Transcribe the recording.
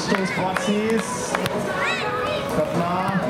Anstoß Praxis. Köppner.